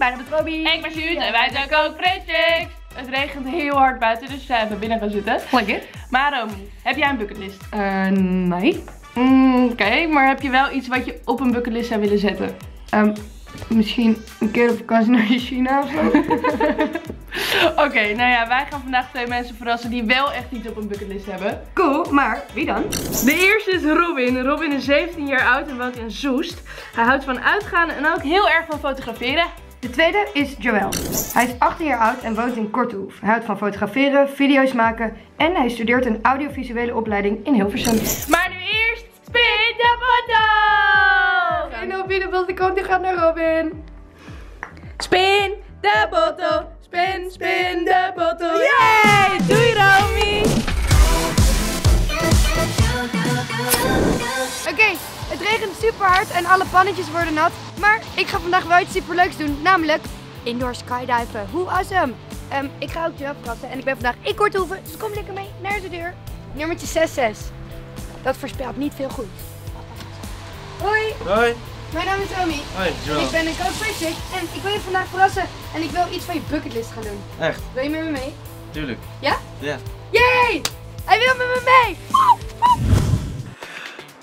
Bijna met Robbie. Ik ben Suut en wij zijn Coke Chicks. Het regent heel hard buiten, dus we zijn even binnen gaan zitten. Lekker. Maar Romy, heb jij een bucketlist? Eh, nee. Mm, Oké, maar heb je wel iets wat je op een bucketlist zou willen zetten? Ehm, misschien een keer op vakantie naar China of zo. Oké, nou ja, wij gaan vandaag twee mensen verrassen die wel echt iets op een bucketlist hebben. Cool, maar wie dan? De eerste is Robin. Robin is 17 jaar oud en woont in Zoest. Hij houdt van uitgaan en ook heel erg van fotograferen. De tweede is Joël. Hij is 18 jaar oud en woont in Kortehoef. Hij houdt van fotograferen, video's maken en hij studeert een audiovisuele opleiding in Hilversum. Maar nu eerst, spin de bottle! En op de bottle komt, die gaat naar Robin. Spin de bottle, spin, spin de bottle. Yay! Doei Romy! Oké, het regent super hard en alle pannetjes worden nat. Maar ik ga vandaag wel iets super leuks doen, namelijk indoor skydiven. Hoe awesome! Ehm, ik ga ook Joël verrassen en ik ben vandaag in Korthoeven, dus kom lekker mee naar de deur. Nummertje 66. Dat voorspelt niet veel goed. Hoi, Hoi. mijn naam is Romy. Hoi, Joel. Ik ben een coach Chick en ik wil je vandaag verrassen en ik wil iets van je bucketlist gaan doen. Echt, Wil je met me mee? tuurlijk. Ja? Ja. Yay! Hij wil met me mee!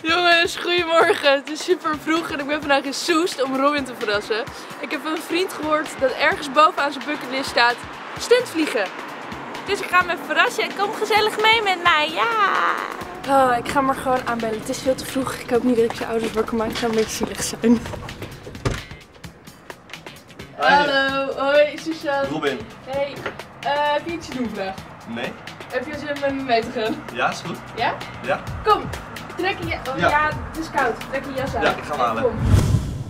Jongens, goedemorgen. Het is super vroeg en ik ben vandaag in Soest om Robin te verrassen. Ik heb van een vriend gehoord dat ergens bovenaan zijn bucketlist staat stuntvliegen. Dus ik ga hem even verrassen en kom gezellig mee met mij, ja! Oh, ik ga hem maar gewoon aanbellen. Het is veel te vroeg. Ik hoop niet dat ik zijn ouders wakker maak. Het zou een beetje zielig zijn. Hallo, hoi Suzanne. Robin. Hey, eh, heb je iets te doen vandaag? Nee? Heb je zin om met me mee te gaan? Ja, is goed. Ja? Ja. Kom, trek je ja. Oh Ja. ja, het is koud. Trek je jas aan. Ja, ik ga hem halen. Kom.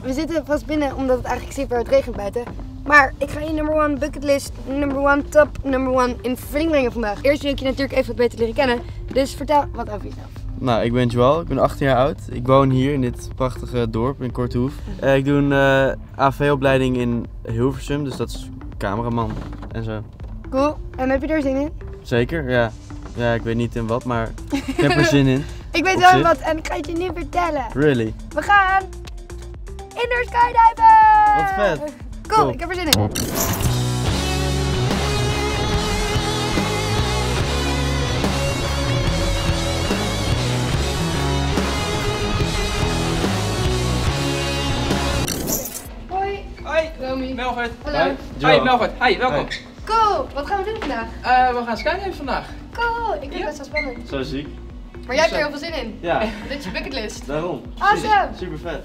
We zitten vast binnen omdat het eigenlijk super hard regent buiten. Maar ik ga je number one bucketlist, number one top, number one in vervulling brengen vandaag. Eerst wil ik je natuurlijk even wat beter leren kennen. Dus vertel wat over jezelf. Nou, ik ben Joel, ik ben 18 jaar oud. Ik woon hier in dit prachtige dorp in Kortehoef. Eh, ik doe een eh, AV-opleiding in Hilversum, dus dat is cameraman en zo. Cool. En heb je er zin in? Zeker, ja. Ja, ik weet niet in wat, maar ik heb er zin in. Ik weet wel wat en ik ga het je nu vertellen. Really. We gaan indoor skydiven! Wat vet. Cool, Cool. ik heb er zin in. Hoi, Hoi, Romy. Melvert. Hallo. Hi. Melvert. Hi, welkom. Hi. Cool, wat gaan we doen vandaag? Eh, we gaan skydiven vandaag. Cool, ik vind het Ja. best wel spannend. Zo ziek. Maar jij hebt er heel veel zin in. Ja, Dit is je bucketlist. daarom. Awesome. Super vet.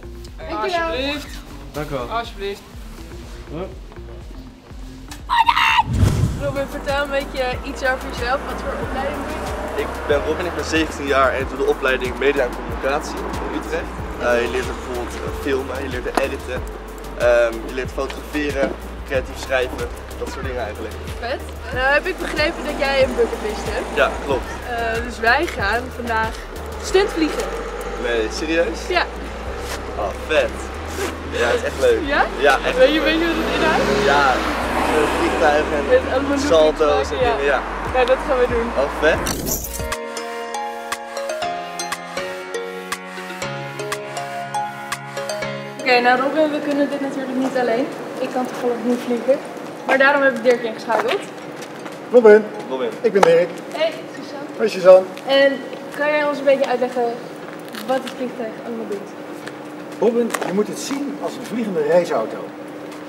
Dankjewel. Alsjeblieft. Dank u wel. Alsjeblieft. Hup. Robin, vertel een beetje iets over jezelf. Wat voor opleiding doe je? Ik ben Robin, ik ben 17 jaar en ik doe de opleiding Media en Communicatie in Utrecht. Eh, je leert er bijvoorbeeld eh, filmen, je leert er editen, ehm, je leert fotograferen, creatief schrijven, dat soort dingen eigenlijk. Vet. Nou heb ik begrepen dat jij een bucketlist hebt. Ja, klopt. Eh, dus wij gaan vandaag stuntvliegen. Nee, serieus? Ja. Oh, vet. Ja, het is echt leuk. Ja? Ja, echt Weet je, leuk. weet je wat het inhoudt? Ja, vliegtuigen en salto's en dingen, ja. Nou, dat gaan we doen. Oh, vet. Oké, nou Robin, we kunnen dit natuurlijk niet alleen. Ik kan toevallig niet vliegen. Maar daarom heb ik Dirk ingeschakeld. Robin, Robin. ik ben Dirk. Hey, Suzanne. Hoi Suzanne. En kan jij ons een beetje uitleggen wat het vliegtuig allemaal doet? Robin, je moet het zien als een vliegende raceauto.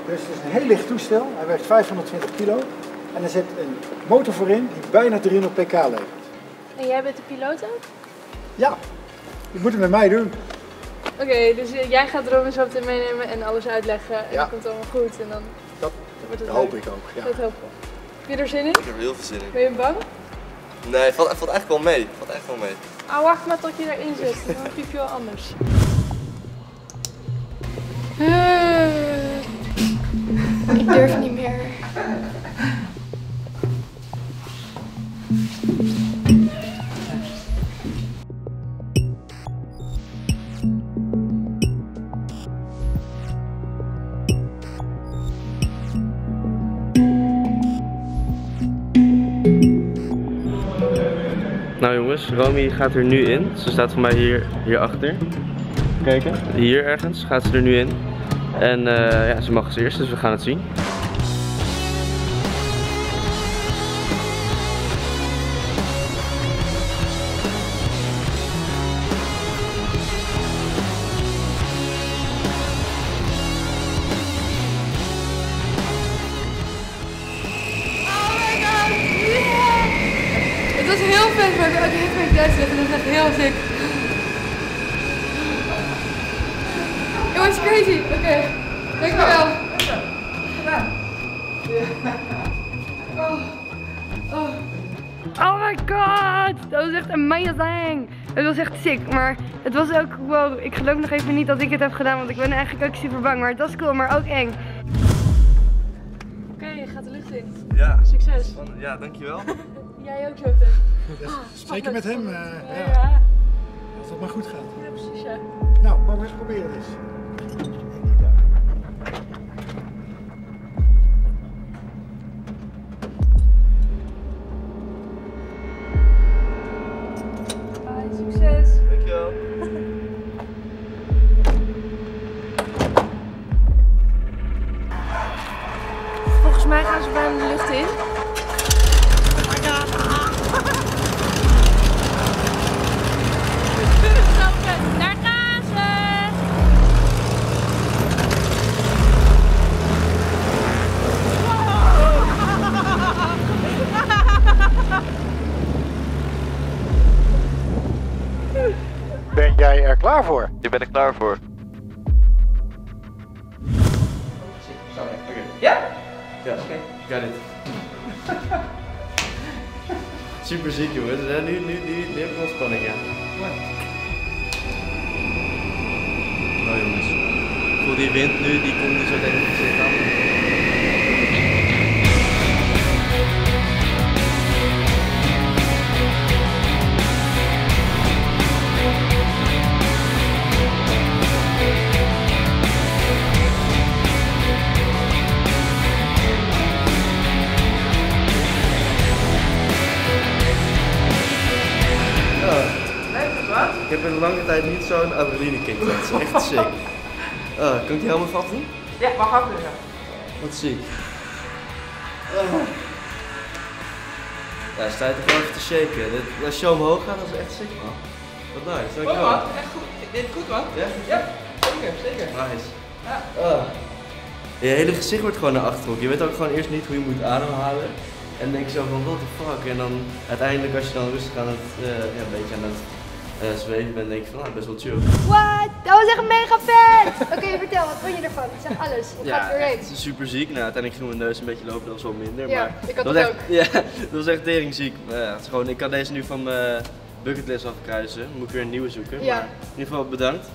Dus het is een heel licht toestel. Hij weegt 520 kilo. En er zit een motor voorin die bijna 300 pk levert. En jij bent de piloot ook? Ja, je moet het met mij doen. Oké, dus eh, jij gaat Robin zo meteen meenemen en alles uitleggen. En Ja. dan komt het allemaal goed en dan wordt het dat hoop ik ook. Ja. Dat hoop ik. Heb je er zin in? Ik heb er heel veel zin in. Ben je bang? Nee, het valt, valt eigenlijk wel mee. Valt echt wel mee. Ah, wacht maar tot je erin zit. Dan piep je wel anders. Ik durf niet Nou jongens, Romy gaat er nu in. Ze staat voor mij hier, hier achter. Kijken, hier ergens gaat ze er nu in. En eh, ja, ze mag als eerste, dus we gaan het zien. Crazy. Oké, dankjewel. Oh my god, dat was echt amazing. Het was echt sick, maar het was ook, wow, ik geloof nog even niet dat ik het heb gedaan, want ik ben eigenlijk ook super bang. Maar het was cool, maar ook eng. Oké, je gaat de lucht in. Ja. Succes. Ja, dankjewel. Jij ook, Jopte. Zeker met hem, eh, Ja, ja, ja. als het maar goed gaat. Ja, precies, ja. Nou, maar we eens proberen dus. Klaar voor? Je bent er klaar voor. Ja, oké. Got it. Super ziek jongens, nu, nu, nu, nu heb ik wel spanning ja. Nou jongens, ik voel die wind nu, die komt nu zo tegen gezicht aan. Ik heb in lange tijd niet zo'n adrenaline kick gehad. Dat is echt sick. Ah, kan ik die helemaal vast doen? Ja, mag ook doen. Wat ziek. Ah. Ja, sta je toch wel even te shaken. Dit- Als je omhoog gaat, dat is echt sick man. Wat nice, Goed dankjewel. man, echt goed. Ik deed het goed man. Ja? Ja, zeker, zeker. Nice. Ja. Ah. Je hele gezicht wordt gewoon naar achter getrokken. Je weet ook gewoon eerst niet hoe je moet ademhalen. En dan denk je zo van, what the fuck. En dan uiteindelijk als je dan rustig aan het, eh, ja, een beetje aan het eh, zweven bent, denk je van, ah, best wel chill. What? Dat was echt mega vet! Oké, vertel, wat vond je ervan? Zeg alles. Hoe gaat het doorheen? echt super ziek. Nou, uiteindelijk ging mijn neus een beetje lopen, dat was wel minder. Ja, maar ik had dat het was echt, Ja, dat was echt tering ziek. Maar ja, het is gewoon, ik kan deze nu van mijn bucketlist afkruisen. Dan moet ik weer een nieuwe zoeken. Ja. Maar in ieder geval bedankt.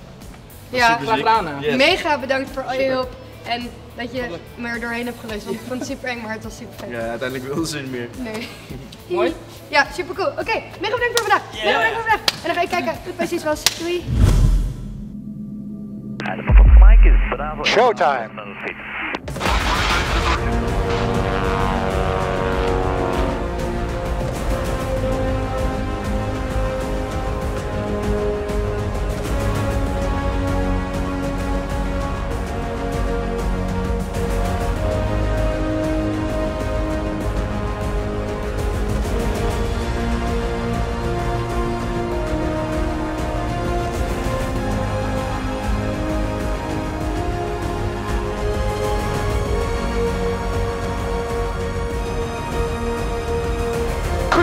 Ja, graag gedaan. Yes. mega bedankt voor al je hulp. En dat je me er doorheen hebt gelezen. Want ik vond het super eng, maar het was super vet. Ja, uiteindelijk wilde ze niet meer. Nee. Mooi. Ja, super cool. Oké, mega bedankt voor vandaag. Mega bedankt voor vandaag. En dan ga ik kijken hoe het precies was. Doei. Showtime.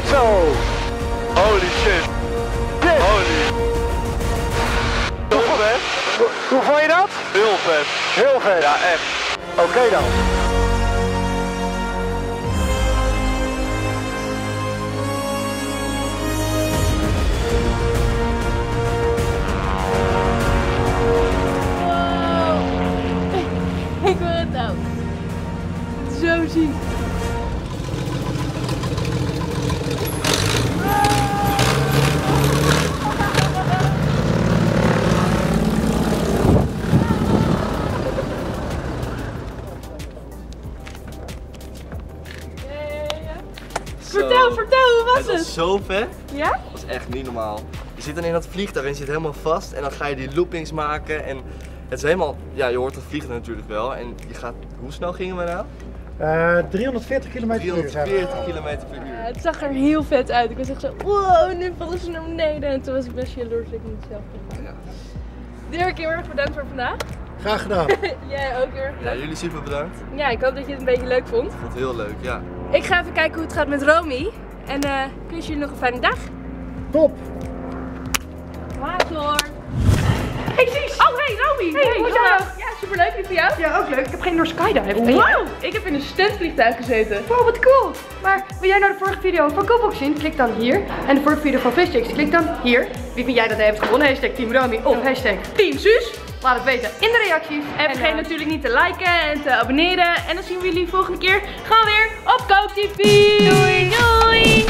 Zo. Holy shit. Holy. Heel vet. Hoe vond je dat? Heel vet. Heel vet. Ja, echt. Oké dan. Ik wil het ook. Zo ziek. Zo vet. Ja? Dat was echt niet normaal. Je zit dan in dat vliegtuig en je zit helemaal vast en dan ga je die loopings maken en Het is helemaal, ja, je hoort het vliegen natuurlijk wel. En je gaat, hoe snel gingen we nou? Eh 340 km per uur zijn we. 340 km per Ja, uur. het zag er heel vet uit. Ik was echt zo, wow, nu vallen ze naar beneden. En toen was ik best jaloers dat ik niet zelf kon. Ja. Dirk, heel erg bedankt voor vandaag. Graag gedaan. Jij ook heel erg Ja, jullie super bedankt. Ik Ja, ik hoop dat je het een beetje leuk vond. vond het heel leuk, ja. Ik ga even kijken hoe het gaat met Romy. En eh ik wens jullie nog een fijne dag. Top. Later. Hey Cies! Oh hey Romy! Hey, hoe is hallo. het? Ja, superleuk. En voor jou? Ja, ook leuk. Ik heb geen door skydive. Wauw! Ik heb in een studentvliegtuig gezeten. Wow, wat cool. Maar wil jij nou de vorige video van Koopbox zien? Klik dan hier. En de vorige video van Fishchicks, klik dan hier. Wie vind jij dat hij heeft gewonnen? Hashtag Team Romy of hashtag Team Suus! Laat het weten in de reacties. En vergeet eh, natuurlijk niet te liken en te abonneren. En dan zien we jullie volgende keer gewoon weer op Kook TV. Doei doei! Zoe!